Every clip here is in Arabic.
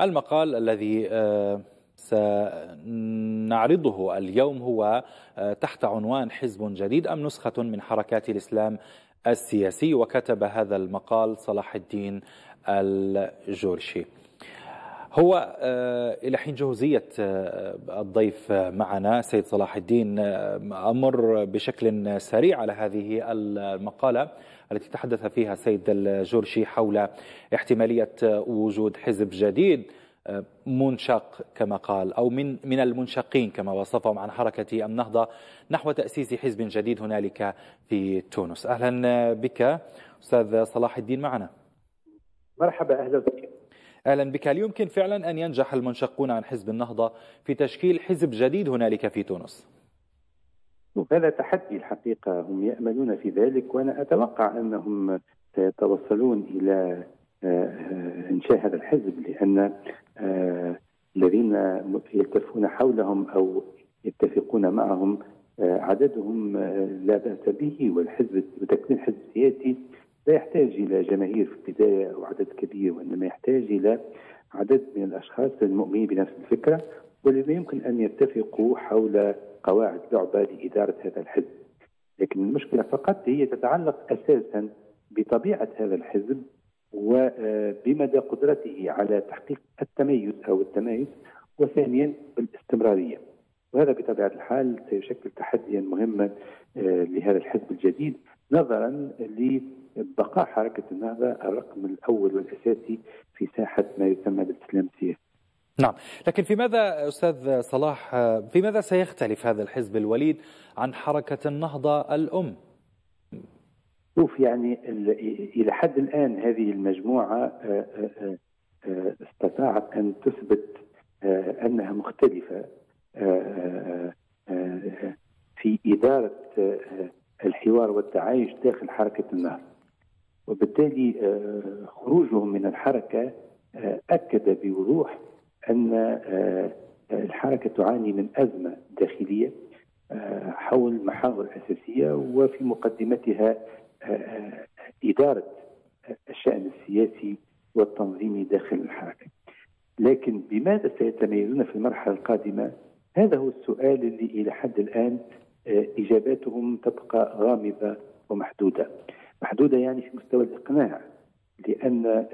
المقال الذي سنعرضه اليوم هو تحت عنوان حزب جديد أم نسخة من حركات الإسلام السياسي؟ وكتب هذا المقال صلاح الدين الجورشي. هو إلى حين جهوزية الضيف معنا سيد صلاح الدين أمر بشكل سريع على هذه المقالة التي تحدث فيها سيد الجورشي حول احتمالية وجود حزب جديد منشق كما قال أو من من المنشقين كما وصفهم عن حركة النهضة نحو تأسيس حزب جديد هنالك في تونس. أهلا بك أستاذ صلاح الدين معنا. مرحبا أهلا بك. أهلا بك هل يمكن فعلا أن ينجح المنشقون عن حزب النهضة في تشكيل حزب جديد هنالك في تونس؟ هذا تحدي الحقيقة هم ياملون في ذلك وأنا أتوقع أنهم سيتوصلون إلى إنشاء هذا الحزب لأن الذين يلتفون حولهم أو يتفقون معهم عددهم لا بأس به والحزب وتكوين حزب سياسي لا يحتاج إلى جماهير في البداية أو عدد كبير وإنما يحتاج إلى عدد من الأشخاص المؤمنين بنفس الفكرة والذين يمكن أن يتفقوا حول قواعد لعبة لإدارة هذا الحزب. لكن المشكلة فقط هي تتعلق أساسا بطبيعة هذا الحزب وبمدى قدرته على تحقيق التميز أو التمايز وثانيا بالاستمرارية. وهذا بطبيعة الحال سيشكل تحديا مهما لهذا الحزب الجديد نظرا لبقاء حركة النهضة الرقم الأول والأساسي في ساحة ما يسمى بالإسلام السياسي. نعم، لكن في ماذا أستاذ صلاح في ماذا سيختلف هذا الحزب الوليد عن حركة النهضة الأم؟ شوف يعني إلى حد الآن هذه المجموعة استطاعت أن تثبت أنها مختلفة في إدارة الحوار والتعايش داخل حركة النهضة وبالتالي خروجهم من الحركة أكد بوضوح أن الحركة تعاني من أزمة داخلية حول محاور أساسية وفي مقدمتها إدارة الشأن السياسي والتنظيمي داخل الحركة. لكن بماذا سيتميزون في المرحلة القادمة؟ هذا هو السؤال اللي إلى حد الآن إجاباتهم تبقى غامضة ومحدودة. محدودة يعني في مستوى الإقناع لأن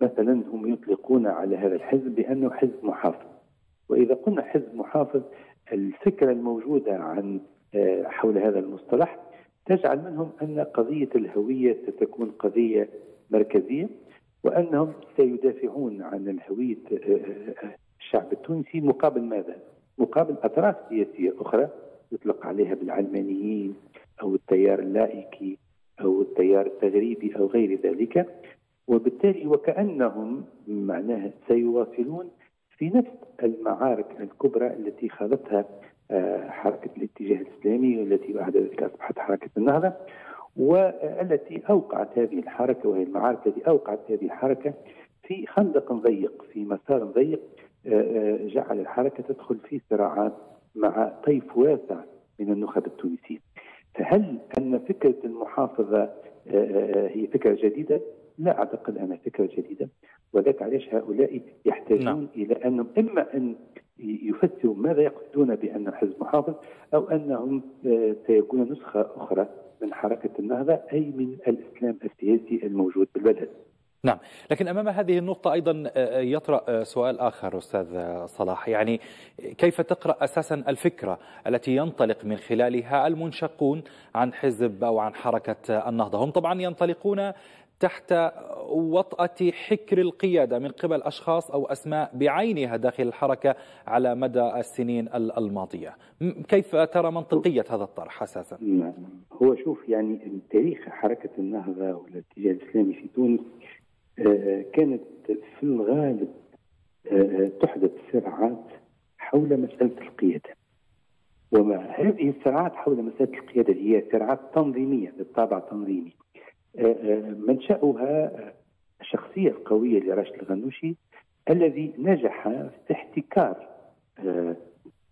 مثلا هم يطلقون على هذا الحزب بأنه حزب محافظ. وإذا قلنا حزب محافظ الفكرة الموجودة عن حول هذا المصطلح تجعل منهم أن قضية الهوية ستكون قضية مركزية وأنهم سيدافعون عن الهوية الشعب التونسي مقابل ماذا؟ مقابل أطراف سياسية أخرى يطلق عليها بالعلمانيين أو التيار اللائكي أو التيار التغريبي أو غير ذلك. وبالتالي وكأنهم معناها سيواصلون في نفس المعارك الكبرى التي خاضتها حركة الاتجاه الإسلامي والتي بعد ذلك أصبحت حركة النهضة والتي أوقعت هذه الحركة وهي المعارك التي أوقعت هذه الحركة في خندق ضيق في مسار ضيق جعل الحركة تدخل في صراعات مع طيف واسع من النخب التونسيين فهل أن فكرة المحافظة هي فكرة جديدة؟ لا أعتقد أنها فكرة جديدة وذلك علاش هؤلاء يحتاجون نعم. إلى أنهم إما أن يفسروا ماذا يقصدون بأن الحزب محافظ أو أنهم سيكون نسخة أخرى من حركة النهضة أي من الإسلام السياسي الموجود بالبلد نعم. لكن أمام هذه النقطة أيضا يطرأ سؤال آخر أستاذ صلاح. يعني كيف تقرأ أساسا الفكرة التي ينطلق من خلالها المنشقون عن حزب أو عن حركة النهضة؟ هم طبعا ينطلقون تحت وطأة حكر القيادة من قبل أشخاص أو أسماء بعينها داخل الحركة على مدى السنين الماضية. كيف ترى منطقية هذا الطرح أساسا؟ نعم. هو شوف يعني تاريخ حركة النهضة والاتجاه الإسلامي في تونس كانت في الغالب تحدث صراعات حول مسألة القيادة. ومع هذه الصراعات حول مسألة القيادة هي صراعات تنظيمية بالطابع تنظيمي. منشأها الشخصية القوية لراشد الغنوشي الذي نجح في احتكار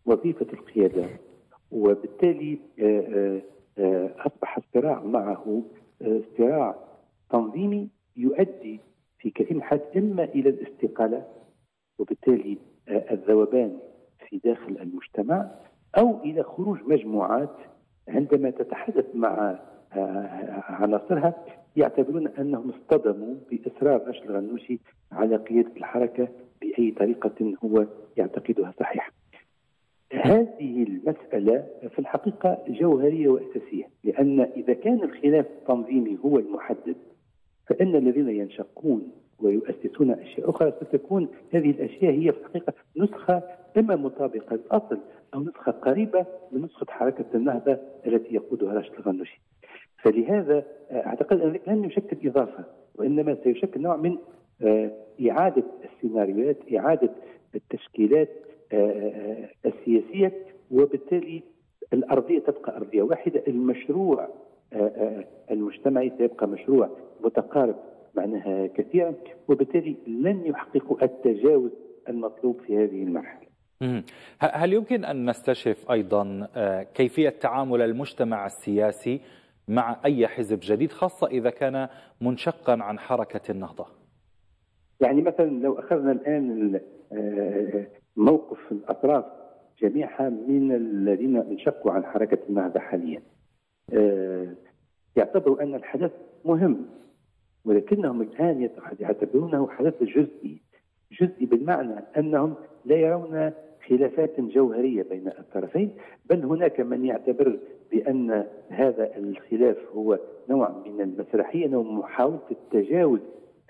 وظيفة القيادة. وبالتالي أصبح الصراع معه صراع تنظيمي يؤدي في كثير من الحالات إما إلى الاستقالة وبالتالي الذوبان في داخل المجتمع أو إلى خروج مجموعات عندما تتحدث مع عناصرها يعتبرون أنهم اصطدموا باصرار رشد الغنوشي على قيادة الحركة بأي طريقة هو يعتقدها صحيحه. هذه المسألة في الحقيقة جوهرية وأساسية لأن إذا كان الخلاف التنظيمي هو المحدد فإن الذين ينشقون ويؤسسون أشياء أخرى ستكون هذه الأشياء هي في الحقيقة نسخة إما مطابقة للاصل أو نسخة قريبة من نسخة حركة النهضة التي يقودها راشد الغنوشي. فلهذا أعتقد أن لن يشكل إضافة وإنما سيشكل نوع من آه، إعادة السيناريوهات، إعادة التشكيلات آه، آه، السياسية وبالتالي الأرضية تبقى أرضية واحدة، المشروع المجتمعي سيبقى مشروع متقارب معناها كثيرا وبالتالي لن يحققوا التجاوز المطلوب في هذه المرحلة. هل يمكن أن نستشف أيضا كيفية تعامل المجتمع السياسي مع أي حزب جديد خاصة إذا كان منشقا عن حركة النهضة؟ يعني مثلا لو أخذنا الآن آه، موقف الأطراف جميعها من الذين انشقوا عن حركة النهضة حاليا. آه، يعتبروا أن الحدث مهم ولكنهم الآن يعتبرونه حدث جزئي جزئي بالمعنى أنهم لا يرون خلافات جوهرية بين الطرفين بل هناك من يعتبر بأن هذا الخلاف هو نوع من المسرحية نوع محاولة التجاوز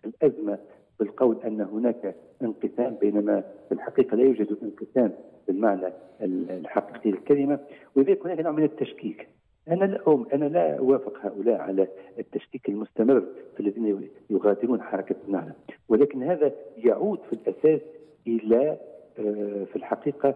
الأزمة بالقول أن هناك انقسام بينما في الحقيقة لا يوجد انقسام بالمعنى الحقيقي للكلمة ولذلك هناك نوع من التشكيك. أنا لا أنا لا أوافق هؤلاء على التشكيك المستمر في الذين يغادرون حركة النهضة ولكن هذا يعود في الأساس إلى آه، في الحقيقة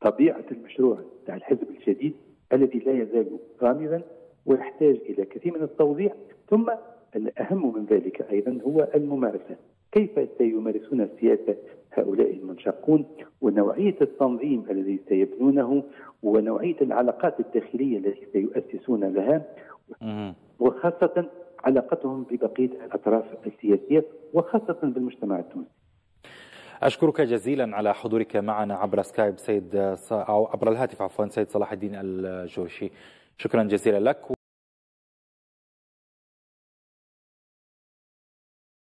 طبيعة المشروع تاع الحزب الجديد الذي لا يزال غامضا ويحتاج إلى كثير من التوضيح. ثم الأهم من ذلك أيضا هو الممارسة. كيف سيمارسون السياسة هؤلاء المنشقون ونوعية التنظيم الذي سيبنونه ونوعية العلاقات الداخلية التي سيؤسسون لها؟ وخاصة علاقتهم ببقية الأطراف السياسية وخاصة بالمجتمع التونسي. أشكرك جزيلا على حضورك معنا عبر سكايب سيد أو عبر الهاتف عفوا سيد صلاح الدين الجورشي. شكرا جزيلا لك.